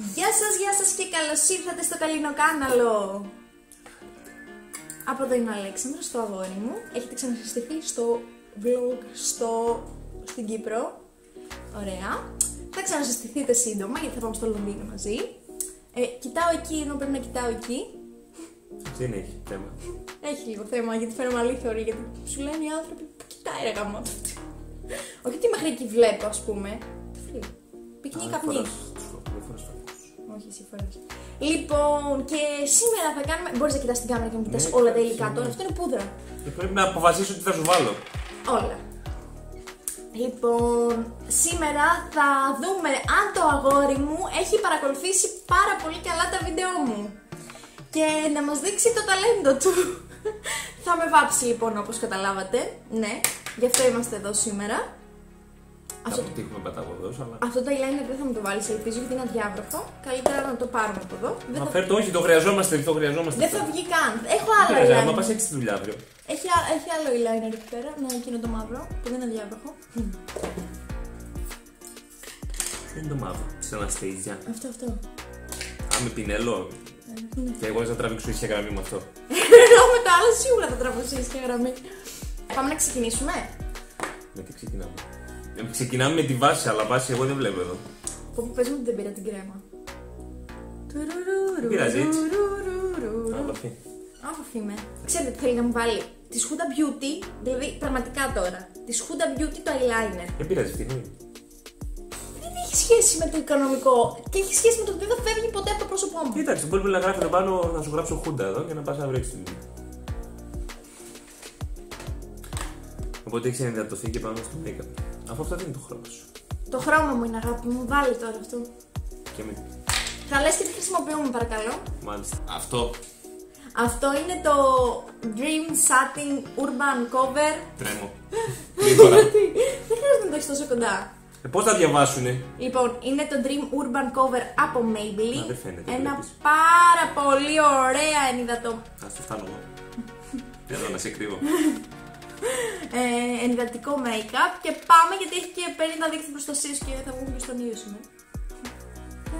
Γεια σας, γεια σας και καλώς ήρθατε στο Καλλινοκάναλο. Από εδώ είναι ο Αλέξανδρος, το αγόρι μου. Έχετε ξανασυστηθεί στο vlog στο... στην Κύπρο. Ωραία. Θα ξανασυστηθείτε σύντομα γιατί θα πάμε στο Λονδίνο μαζί. Ε, κοιτάω εκεί ενώ πρέπει να κοιτάω εκεί. Δεν έχει θέμα. Έχει λίγο θέμα γιατί φαίνομαι αλήθωρη γιατί σου λένε οι άνθρωποι που κοιτάει ρε γαμό Όχι ότι μέχρι εκεί βλέπω ας πούμε. Τι φίλε. Πικνί καπνί. Δεν φοράς φακούς. Όχι, εσύ φοράς. Λοιπόν, και σήμερα θα κάνουμε. Μπορείς να κοιτάς την κάμερα και να κοιτάς Ναι, όλα τα εντάξει, υλικά ναι. τώρα. Αυτό είναι πούδρα. Και πρέπει να αποφασίσω τι θα σου βάλω. Όλα. Λοιπόν, σήμερα θα δούμε αν το αγόρι μου έχει παρακολουθήσει πάρα πολύ καλά τα βίντεο μου. Και να μας δείξει το ταλέντο του. θα με βάψει λοιπόν όπως καταλάβατε. Ναι, γι' αυτό είμαστε εδώ σήμερα. Θα Αυτό, αποτύχουμε παταγωδός, αλλά. αυτό το eyeliner δεν θα μου το βάλεις, ελπίζω γιατί είναι αδιάβροχο. Καλύτερα να το πάρουμε από εδώ. Δεν Μα θα, φέρ το, όχι, το χρειαζόμαστε, το χρειαζόμαστε. δεν θα βγει καν. Έχω Δεν άλλο πειράζει, άμα eyeliner. πας έτσι στη δουλειά αύριο. Έχει, α- έχει άλλο eyeliner εκεί πέρα, ναι, εκείνο το μαύρο, που δεν είναι αδιάβροχο. Δεν είναι το μαύρο. Της Αναστέζια. Αυτό, αυτό. Α, με πινέλο. Και εγώ θα τραβήξω ίσια γραμμή με αυτό. Ενώ με το άλλο σίγουρα θα τραβούσε και γραμμή. Πάμε να ξεκινήσουμε. Με τι ξεκινάμε; Ε, Ξεκινάμε με τη βάση, αλλά βάση εγώ δεν βλέπω εδώ. Πω που παίζουμε ότι δεν πήρα την κρέμα. Δεν πειράζει, έτσι. Α, βαθύ. Άχοφη είμαι. Ξέρετε τι θέλει να μου βάλει. Τη Huda Beauty, δηλαδή πραγματικά τώρα. Τη Huda Beauty το eyeliner. Δεν πειράζει, τι είναι. Δεν έχει σχέση με το οικονομικό και έχει σχέση με το ότι δεν θα φεύγει ποτέ από το πρόσωπό μου. Κοίταξε, μπορεί να γράφει εδώ πάνω, να σου γράψω χούντα εδώ και να πας αύριο έξι τη δουλειά. Οπότε έχει ενδυνατωθεί και πάνω στο make-up. Αφού αυτό δεν είναι το χρόνο σου. Το χρώμα μου είναι αγάπη μου, βάλει τώρα αυτό. Και με... Θα λες και τι χρησιμοποιούμε παρακαλώ. Μάλιστα. Αυτό. Αυτό είναι το Dream Satin Urban Cover. Τρέμω. Γρήγορα. Τι, δεν χρειάζεται να το έχεις τόσο κοντά. ε, Πώς θα διαβάσουνε; Λοιπόν, είναι το Dream Urban Cover από Maybelline. Α, δεν φαίνεται, Ένα βλέπεις. πάρα πολύ ωραία ενυδατό, Α το φτάνω εγώ. Θέλω να σε κρύβω. Ε, ενυδατικό make-up και πάμε γιατί έχει και 50 δίκτυα προστασίας και θα βγούμε και στον ήλιο σήμερα.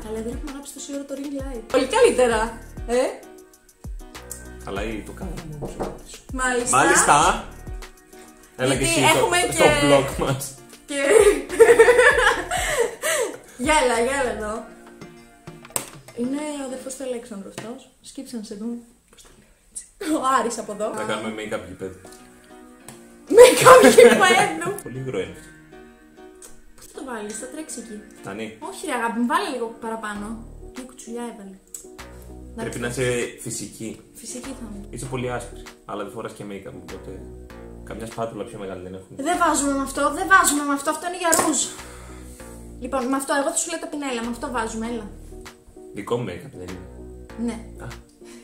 Αλλά δεν έχουμε γράψει τόση ώρα το ring light. Πολύ καλύτερα, ε. Αλλά ή το κάνω μόνο σε Μάλιστα. Μάλιστα. Έλα και Γιατί εσύ στο, έχουμε στο και- vlog μας. Και... γέλα, γέλα εδώ. Είναι ο αδερφός του Αλέξανδρου αυτός. Σκύψαν σε δουν. Ο Άρης από εδώ. Να κάνουμε make-up γηπέδου. Με κάποιο κυπέδου. Πολύ υγρό είναι. Πού θα το βάλεις, θα τρέξει εκεί. Φτάνει. Όχι ρε αγάπη μου, βάλε λίγο παραπάνω. Μια κουτσουλιά έβαλε. Πρέπει να είσαι φυσική. Φυσική θα μου. Είσαι πολύ άσπρη. Αλλά δεν φοράς και make-up, οπότε. Καμιά σπάτουλα πιο μεγάλη δεν έχουμε. Δεν βάζουμε με αυτό, δεν βάζουμε με αυτό, αυτό είναι για ρούζ. Λοιπόν, με αυτό, εγώ θα σου λέω τα πινέλα, με αυτό βάζουμε, έλα. Δικό μου make-up δεν είναι. Ναι. Α,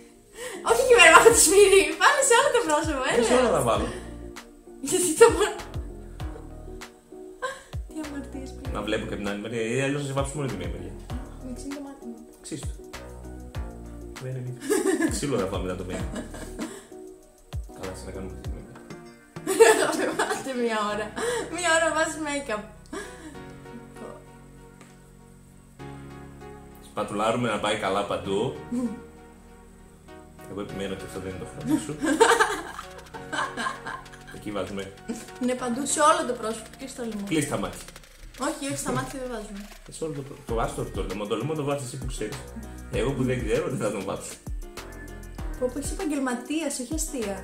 Όχι και με έχω τη σφυρί, πάνε σε όλο το πρόσωπο, έτσι όλα έλα. θα βάλω. Γιατί το μόνο. Τι αμαρτίες πλέον. Να βλέπω και την άλλη μεριά. Ή αλλιώς θα σε βάψω μόνο τη μία μεριά. Με ξύνει το μάτι μου. Ξύστο. Δεν είναι μύθο. Ξύλο θα φάμε μετά το make-up. Καλά, σε να κάνουμε αυτή τη make-up. Άστε μία ώρα. Μία ώρα βάζεις make-up. Σπατουλάρουμε να πάει καλά παντού. Εγώ επιμένω ότι αυτό δεν είναι το χρόνο σου. Εκεί βάζουμε. Είναι παντού σε όλο το πρόσωπο και στο λαιμό. Κλείσει τα μάτια. Όχι, όχι, στα μάτια δεν βάζουμε. Ε, Σε όλο το, το άστρο το λαιμό. Το λαιμό το βάζεις εσύ που ξέρεις. Εγώ που δεν ξέρω δεν θα τον βάψω. Πω πω είσαι επαγγελματίας, όχι αστεία.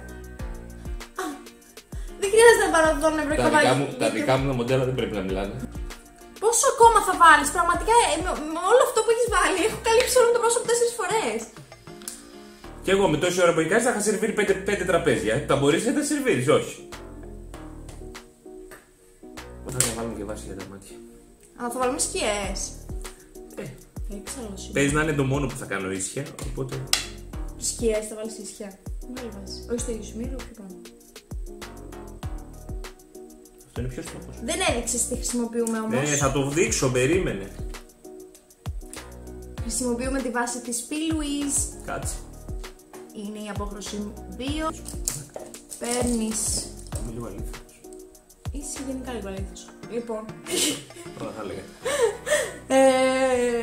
Α, δεν χρειάζεται να πάρω τον ευρώ Τα δικά, μου, τα δικά μου τα μοντέλα δεν πρέπει να μιλάνε. Πόσο ακόμα θα βάλεις, πραγματικά ε, με, με όλο αυτό που έχεις βάλει, έχω καλύψει όλο το πρόσωπο τέσσερις φορές. Και εγώ με τόση ώρα που εικάζει θα είχα σερβίρει πέντε, πέντε τραπέζια. Τα μπορείς να τα σερβίρεις, όχι. Όταν θα βάλουμε και βάση για τα μάτια. Αλλά θα βάλουμε σκιές. Ε, Έχει άλλο σου. Παίζει να είναι το μόνο που θα κάνω ίσια, οπότε. Σκιές θα βάλεις ίσια. Βάλει βάση. Όχι στο ίδιο σημείο, πιο πάνω. Αυτό είναι πιο στόχος. Δεν έδειξε τι χρησιμοποιούμε όμως. Ναι, θα το δείξω, περίμενε. Χρησιμοποιούμε τη βάση της P. Louise. Κάτσε. Είναι η απόχρωση 2. Παίρνεις. Είμαι λίγο αλήθεια. Είσαι γενικά λίγο αλήθω. Λοιπόν. Τώρα θα έλεγα. Ε,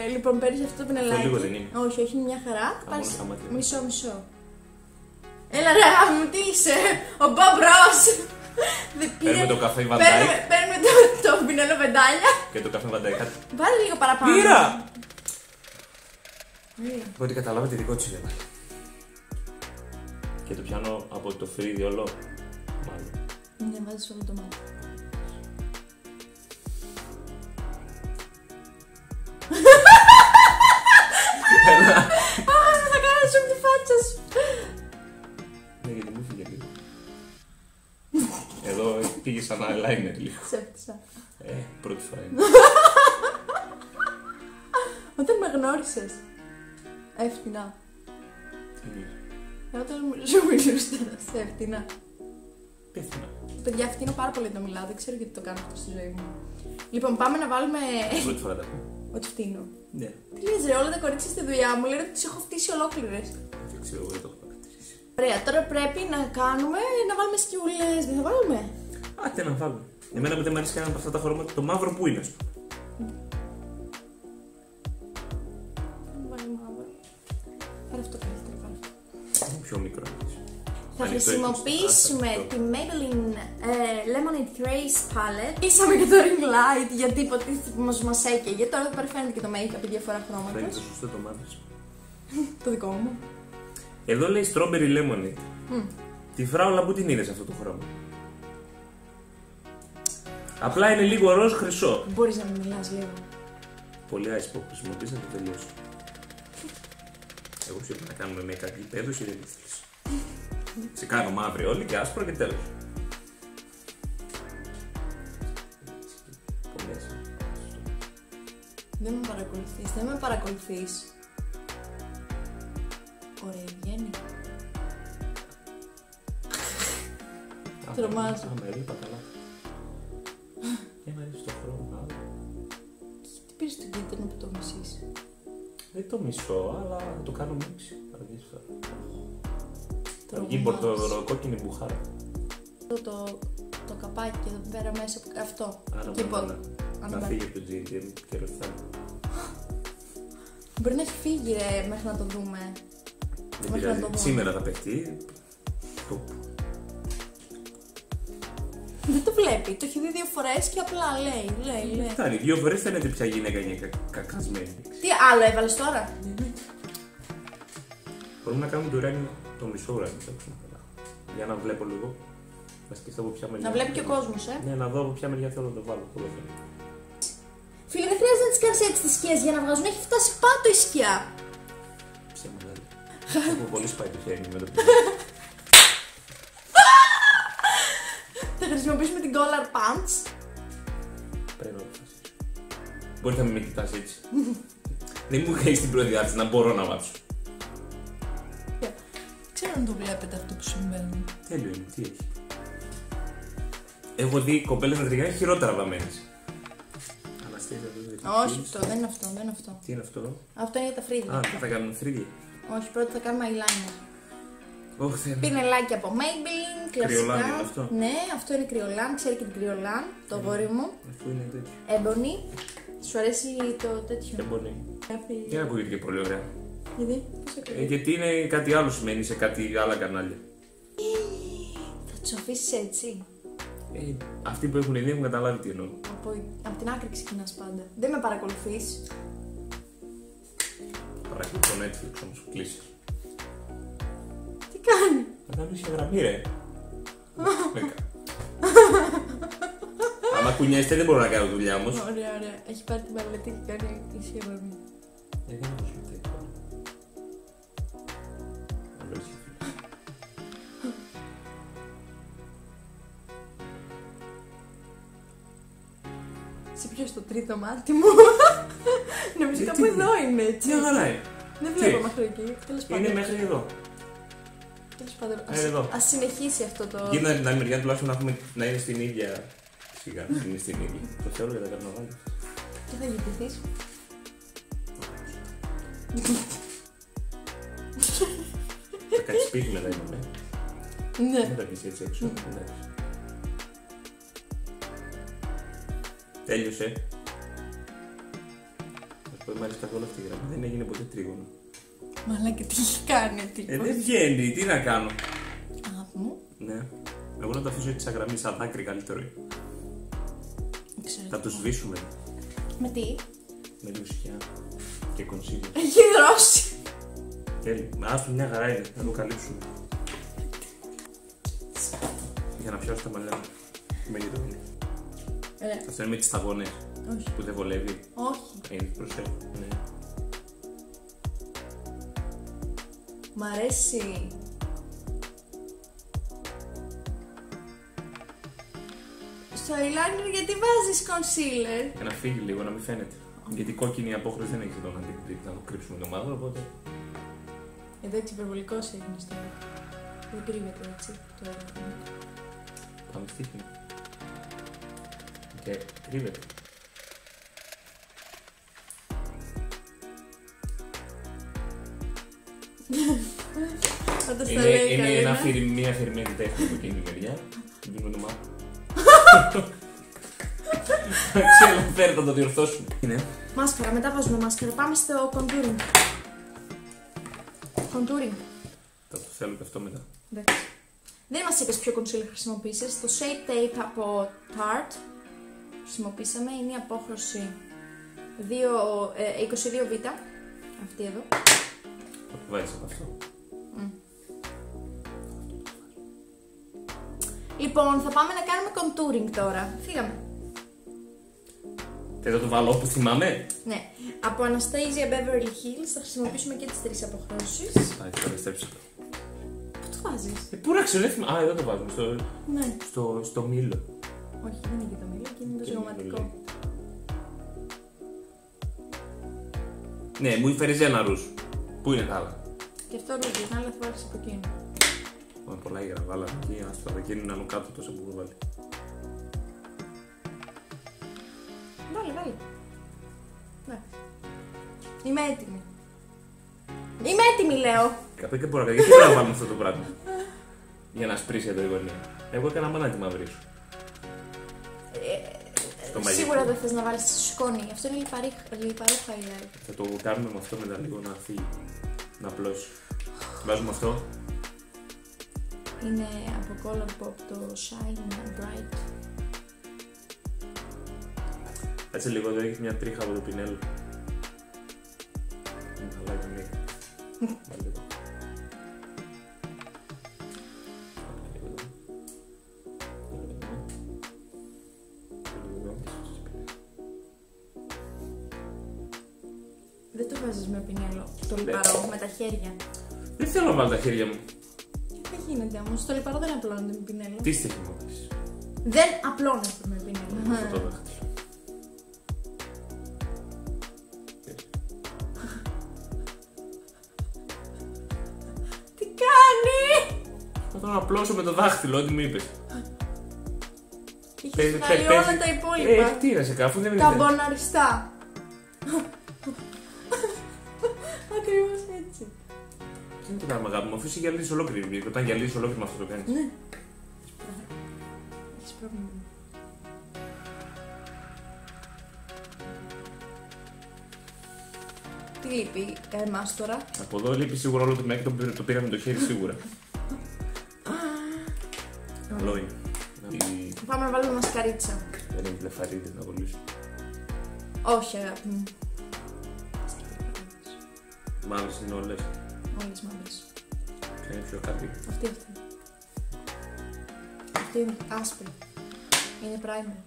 Ε, λοιπόν, παίρνεις αυτό το πινελάκι. λίγο δεν είναι. Όχι, όχι, είναι μια χαρά. Α, Πας- μόνο στα μάτια. Μισό, μισό. Έλα ρε γάμο μου, τι είσαι, ο Bob Ross. Δεν πήρε- Παίρνουμε το καφέ Van Παίρνουμε, Dyke. παίρνουμε το, το πινέλο πεντάλια. Και το καφέ Βανταϊκά. Βάλε λίγο παραπάνω. Πήρα! Ε, Από ό,τι καταλάβατε δικό της είναι. Και το πιάνω από το φρύδι όλο. Μάλλον. Ναι, βάζεις όλο το μάτι. Α, θα κάνω σου τη φάτσα σου. Ναι, γιατί μου φύγε λίγο. Εδώ πήγε σαν eyeliner λίγο. Ψεύτησα. Ε, πρώτη φορά είναι. Όταν με γνώρισες. Εύτηνα. Είναι. Όταν μου σου μιλούσα σε εύτηνα. Πέθανα. Παιδιά, φτύνω πάρα πολύ το μιλάω. Δεν ξέρω γιατί το κάνω αυτό στη ζωή μου. Λοιπόν, πάμε να βάλουμε. Πρώτη φορά τα ακούω. Ότι φτύνω. Ναι. Τι λες ρε, όλα τα κορίτσια στη δουλειά μου λένε ότι τις έχω φτύσει ολόκληρες. Δεν ξέρω, εγώ δεν το έχω παρατηρήσει. Ωραία, τώρα πρέπει να κάνουμε, να βάλουμε σκιούλες. Δεν θα βάλουμε; Άτε να βάλω. Εμένα μου δεν μου αρέσει κανένα από αυτά τα χρώματα. Το μαύρο που είναι, ας πούμε. Πιο μικρό. Θα Ανοιχτό χρησιμοποιήσουμε ύψος. τη Maybelline ε, Lemonade Trace Palette. Ήσαμε και το ring light γιατί υποτίθεται που μας, μας έκαιγε. Τώρα δεν παρεφαίνεται και το make-up η διαφορά Αυτό είναι το χρώματος. σωστό το μαύρο. Το δικό μου. Εδώ λέει strawberry lemonade. Μμ. Τη φράουλα που την είδες αυτό το χρώμα; Απλά είναι λίγο ροζ χρυσό. Μπορείς να μην μιλάς λίγο. Πολύ ice pop χρησιμοποιείς να το τελειώσω. Εγώ ξέρω να κάνουμε με κάτι πέδος ή δεν ήθελες. Σε κάνω μαύρη όλη και άσπρο και τέλος. Πολλές. Δεν με παρακολουθείς, δεν με παρακολουθείς. Ωραία, βγαίνει. Α, Τρομάζω. Α, με είπα καλά. Δεν μ' αρέσει το χρώμα. Τι πήρες τον κίτρινο που το μισείς; Δεν το μισώ, αλλά θα το κάνω μίξη. Αργής φορά. Θα Τρομάζω. βγει μπορτοκόκκινη μπουχάρα. Το, το, το καπάκι και εδώ πέρα μέσα από αυτό. Άρα Και μπορεί υπό- να, αν να δεν- φύγει από το GTM και ρωτάει. Μπορεί να έχει φύγει ρε μέχρι να το δούμε. Δεν Μέχρι να πειράζει. το δω. Σήμερα θα παιχτεί. Το... Δεν το βλέπει. Το έχει δει δύο φορές και απλά λέει, λέει, λέει. Φτάνει. Δύο φορές φαίνεται ποια γυναίκα είναι κα- κακασμένη. Τι άλλο έβαλες τώρα; Μπορούμε να κάνουμε το ουράνιο το μισό ουράνιο. θα πούμε καλά. Για να βλέπω λίγο. Να σκεφτώ από ποια μεριά. Να βλέπει και ο κόσμος, ε. Ναι, να δω από ποια μεριά θέλω να το βάλω. Πού το θέλω. Φίλε, δεν χρειάζεται να τις κάνεις έτσι τις σκιές για να βγάζουν. Έχει φτάσει πάτο η σκιά. Ψέμα δηλαδή. Έχω πολύ σπάει το χέρι μου με το που. Θα χρησιμοποιήσουμε την collar pants. Πρέπει να αποφασίσω. Μπορείτε να μην με κοιτάς έτσι. Δεν μου κάνει την πρώτη άρση να μπορώ να βάψω. Ξέρω αν το βλέπετε αυτό που συμβαίνει. Τέλειο είναι, τι έχει. Έχω δει κοπέλες να τριγάνε χειρότερα βαμμένες. Αναστασία, δεν είναι Όχι αυτό, δεν είναι αυτό, δεν είναι αυτό. Τι είναι αυτό; Αυτό είναι για τα φρύδια. Α, θα κάνουμε 3D. Όχι, πρώτα θα κάνουμε eyeliner. Όχι, θέλω. Πινελάκι από Maybelline, κλασικά. Κρυολάν είναι αυτό. Ναι, αυτό είναι κρυολάν, ξέρει και την κρυολάν, το γόρι μου. Αφού είναι τέτοιο. Έμπονι. Σου αρέσει το τέτοιο; Δεν μπορεί. Γράφει- Δεν ακούγεται και πολύ ωραία. Γιατί, πώς Ε, ακούγεται. γιατί είναι κάτι άλλο σημαίνει σε κάτι άλλα κανάλια. Θα τους αφήσεις έτσι; Ε, αυτοί που έχουν δει έχουν καταλάβει τι εννοώ. Από, από την άκρη ξεκινάς πάντα. Δεν με παρακολουθείς. Παρακολουθώ το Netflix όμως που κλείσει. Τι κάνει; Θα κάνω ίσια γραμμή, ρε. Μέκα. Άμα κουνιέστε δεν μπορώ να κάνω δουλειά όμως. Ωραία, ωραία. Έχει πάρει την παλέτη και κάνει ίσια γραμμή. Ε, δεν έχω σου τέτοιο. Άλλο ίσια. Σε ποιο στο τρίτο μάτι μου. Νομίζω Γιατί; κάπου εδώ είναι έτσι. Τι αγαλά είναι; Δεν Τι; βλέπω μέχρι εκεί. Τέλος πάντων. Είναι μέχρι εδώ. Τέλος πάντων. Ε, εδώ. Ας, ας συνεχίσει αυτό το. Κοίτα την άλλη μεριά τουλάχιστον να, έχουμε, να είναι στην ίδια. Σιγά, να είναι στην ίδια. Το θέλω για τα καρναβάλια. Τι θα γεννηθεί. Θα κάτσει σπίτι μετά είπαμε. Ναι. Δεν θα πεις έτσι έξω. Εντάξει. Τέλειωσε. Δεν μου αρέσει καθόλου αυτή η γραμμή. Δεν έγινε ποτέ τρίγωνο. Μαλάκα, τι έχει κάνει Ε, τύπο. δεν βγαίνει, τι να κάνω; Αγάπη μου. Ναι. Εγώ να το αφήσω έτσι σαν γραμμή, σαν δάκρυ καλύτερο. είναι. Ξέρω. Θα τους σβήσουμε Με τι; με λουσιά και κονσίλερ. Έχει δρώσει. Τέλει. Άστο μια χαρά είναι, θα το καλύψουμε. Για να πιάσω τα μαλλιά μου. Με γειτονιά. Ε, Αυτό είναι με τις σταγόνες όχι. που δεν βολεύει. Όχι. Είναι προσέχω. Ναι. Μ' αρέσει. Στο eyeliner γιατί βάζεις concealer; Για να φύγει λίγο, να μην φαίνεται. Γιατί κόκκινη απόχρωση δεν έχει εδώ να την να το κρύψουμε το μαύρο, οπότε. Εδώ έτσι υπερβολικός έγινες τώρα. Δεν κρύβεται έτσι το eyeliner. Πάμε στίχνη. Και κρύβεται. Όντως το Είναι, λέει είναι καλή, ένα ναι. αφηρη- μια αφηρημένη τέχνη από εκείνη τη μεριά. Δίνουμε το μάτι. Ξέρω, φέρε θα το διορθώσουμε. Είναι. Μάσκαρα, μετά βάζουμε μάσκαρα. Πάμε στο contouring. Contouring. Θα το θέλω και αυτό μετά. Εντάξει. Δεν μας είπες ποιο concealer χρησιμοποίησες. Το Shape Tape από Tarte χρησιμοποίησαμε. Είναι η απόχρωση 2, ε, 22β. Αυτή εδώ. Θα το βάζεις από αυτό. Λοιπόν, θα πάμε να κάνουμε contouring τώρα. Φύγαμε. Θες να το βάλω όπου θυμάμαι. Ναι. Από Anastasia Beverly Hills θα χρησιμοποιήσουμε και τις τρεις αποχρώσεις. Α, θα επιστρέψω. Πού το βάζεις; Ε, πού να ξέρω, δεν θυμάμαι. Α, εδώ το βάζουμε. Στο, Ναι. στο, στο μήλο. Όχι, δεν είναι και το μήλο και είναι το Και ζυγωματικό. μήλο. Ναι, μου έφερες ένα ρούζ. Πού είναι τα άλλα; Και αυτό ρούζι, αλλά θα βάλεις από εκείνο. Με πολλά υγρά, βάλαμε εκεί. Άστα θα γίνουν άνω κάτω τόσο που έχω βάλει. Ναι. Είμαι έτοιμη. Είμαι έτοιμη, λέω. Καπέ και μπορώ, γιατί πρέπει να βάλουμε αυτό το πράγμα; Για να σπρίσει εδώ η γωνία. Εγώ έκανα μόνο να τη μαυρίσω. Στο μαγικό. Σίγουρα δεν θες να βάλεις σκόνη. Αυτό είναι λιπαρή, λιπαρό highlight. Θα το κάνουμε με αυτό μετά λίγο να φύγει. Να απλώσει. Βάζουμε αυτό. Είναι από Color Pop το Shine Bright. Κάτσε λίγο εδώ, έχεις μια τρίχα από το πινέλο. Μου χαλάει την μύτη. Βάλε εδώ. Βάλε λίγο εδώ. Βάλε εδώ. Βάλε εδώ. Δεν το βάζεις με πινέλο. Το λιπαρό, με τα χέρια. Δεν θέλω να βάλω τα χέρια μου. Δεν γίνεται όμως. Το λιπαρό δεν απλώνεται με πινέλο. Τι στοιχείο μου πεις. Δεν απλώνεται με πινέλο. Απλώσω με το δάχτυλο, ό,τι μου είπες. Είχες βγάλει όλα τα υπόλοιπα. Ε, τι να σε κάνω, αφού δεν Τα είναι. μποναριστά. Ακριβώς έτσι. Τι να το κάνουμε, αγάπη μου, αφού είσαι γυαλίσει ολόκληρη. Όταν γυαλίσει ολόκληρη με αυτό το κάνεις. Ναι. Έχεις πρόβλημα. Τι λείπει εμάς τώρα; Από εδώ λείπει σίγουρα όλο το make το, πήρα- το πήγα με το χέρι σίγουρα. Να βάλουμε μασκαρίτσα. Δεν είναι βλεφαρίδι να κολλήσω. Όχι αγάπη μου. Μαύρε είναι όλες. Όλες μαύρες. Ποια είναι πιο κάτι. Αυτή αυτή. Αυτή είναι άσπρη. Είναι primer.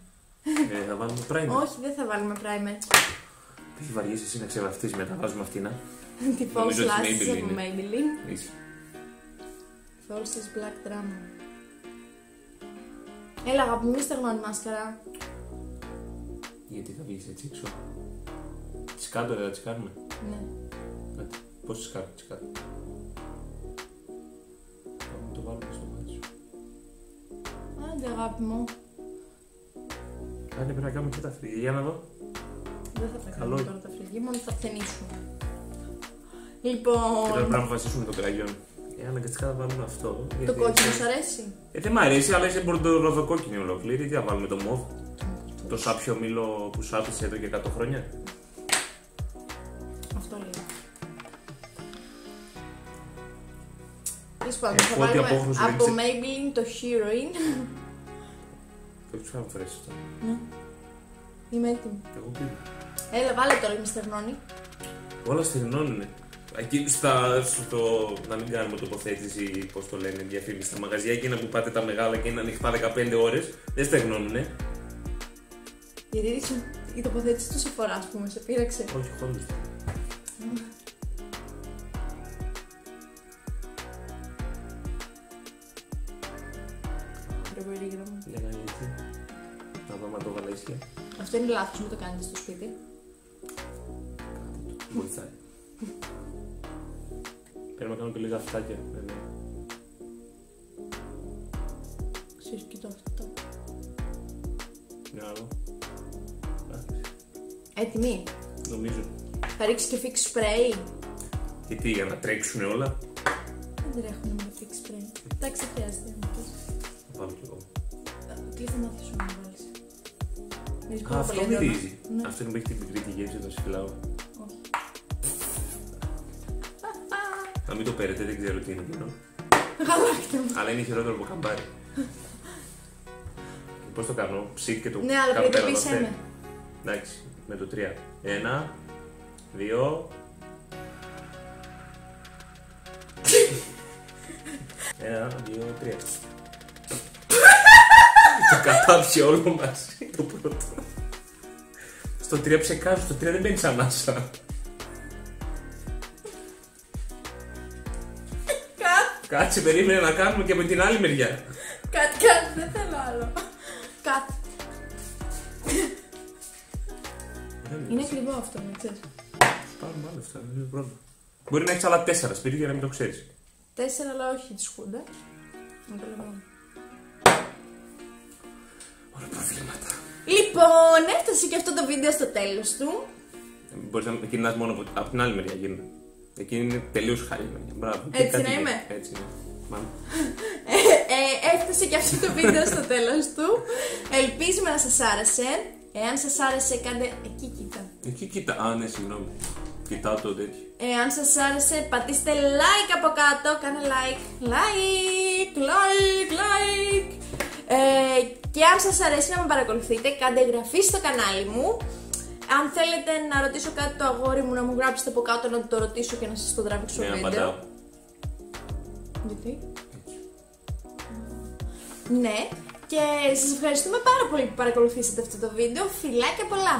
ε, θα βάλουμε primer. Όχι, δεν θα βάλουμε primer. Τι έχει βαριέσει εσύ να ξεβαφτεί μετά, βάζουμε αυτή να. Τη false Νομίζω ότι lashes Maybelline από είναι. Maybelline. Είσαι. False black drama. Έλα αγάπη μου, μη στεγνώνει μάσκαρα. Γιατί θα βγεις έτσι έξω; Τι κάτω δεν θα τι κάνουμε. Ναι. Πώς τι κάνουμε, τι κάτω. Πάμε να το βάλουμε στο μάτι σου. Άντε αγάπη μου. Αν πρέπει να κάνουμε και τα φρύδια. Για να δω. Δεν θα τα Καλό κάνουμε είναι. τώρα τα φρυγή, μόνο θα φθενήσουμε. Και τώρα Λοιπόν, πρέπει να αποφασίσουμε το κραγιόν αναγκαστικά θα βάλουμε αυτό. Το γιατί... κόκκινο σου αρέσει; Ε, δεν μ' αρέσει, αλλά είσαι μπορντοροδοκόκκινη ολοκλήρη. Τι θα βάλουμε το μοβ; Το σάπιο μήλο που σάπισε εδώ και 100 χρόνια; Αυτό λέει. Τέλος πάντων, ε, θα βάλουμε από Maybelline το Heroine. Δεν ξέρω αν φορέσει Ναι. Είμαι έτοιμη. Εγώ πήγα. Έλα, βάλε τώρα, είμαι στερνώνει. Όλα στερνώνουνε. Εκεί στα, στο, να μην κάνουμε τοποθέτηση, πώς το λένε, διαφήμιση στα μαγαζιά, εκείνα που πάτε τα μεγάλα και είναι ανοιχτά 15 ώρες, δεν στεγνώνουνε. Γιατί ρίξουν η τοποθέτηση τόση φορά, ας πούμε, σε πείραξε. Όχι, χώρο. Ρε περίγραμμα. Για να είναι έτσι. Να δω αν το βάλα ίσια. Αυτό είναι λάθος, μην το κάνετε στο σπίτι. Βοηθάει. Πρέπει να κάνω και λίγα αυτάκια. Ναι, ναι. Ξέρεις, κοιτώ αυτό. Για να δω. Εντάξει, Έτοιμη; Νομίζω. Θα ρίξεις και fix spray; Και τι, για να τρέξουν όλα; Δεν τρέχουμε με fix spray. Εντάξει, δεν χρειάζεται να πεις. Θα βάλω κι εγώ. Κλείστε μάτια σου να βάλεις. Μυρίζει Α, πάρα αυτό πολύ έντονα. μυρίζει. Ναι. Αυτό είναι που έχει την πικρή τη γεύση όταν σφυλάω. Να μην το παίρνετε, δεν ξέρω τι είναι εκείνο. Γαλάκια μου. Αλλά είναι χειρότερο από καμπάρι. Πώς το κάνω, ψήκ και το Ναι, αλλά κάνω πέρα προειδοποίησέ εδώ, με. ναι. Εντάξει, με το 3. Ένα, δύο. Ένα, δύο, τρία. το κατάψει όλο μαζί το πρώτο. Στο 3 ψεκάζω, στο 3 δεν μπαίνει ανάσα. Κάτσε, περίμενε να κάνουμε και με την άλλη μεριά. κατ, κατ, δεν θέλω άλλο. Κατ. Είναι ακριβό αυτό, να ξέρεις. Πάρουμε άλλο αυτά, δεν είναι πρόβλημα. Μπορεί να έχεις άλλα τέσσερα σπίτι για να μην το ξέρεις. Τέσσερα, αλλά όχι τη σκούντα. Να το λέμε. Όλα προβλήματα. Λοιπόν, έφτασε και αυτό το βίντεο στο τέλος του. Μπορείς να κοινά μόνο από, από την άλλη μεριά γίνουν. Εκείνη είναι τελείως χάλια μεριά. Μπράβο. Έτσι Κάτι να γίνεται. είμαι. Έτσι είναι. Μάλλον. Ε, ε, έφτασε και αυτό το βίντεο στο τέλος του. Ελπίζουμε να σας άρεσε. Εάν σας άρεσε, κάντε... Εκεί κοίτα. Εκεί κοίτα. Α, ναι, συγγνώμη. Κοιτάω το τέτοιο. Εάν σας άρεσε, πατήστε like από κάτω. Κάνε like. Like, like, like. Ε, και αν σας αρέσει να με παρακολουθείτε, κάντε εγγραφή στο κανάλι μου. Αν θέλετε να ρωτήσω κάτι το αγόρι μου, να μου γράψετε από κάτω να το ρωτήσω και να σας το τραβήξω Ναι, βίντεο. απαντάω. Γιατί; Ναι. Και σας ευχαριστούμε πάρα πολύ που παρακολουθήσατε αυτό το βίντεο. Φιλάκια πολλά!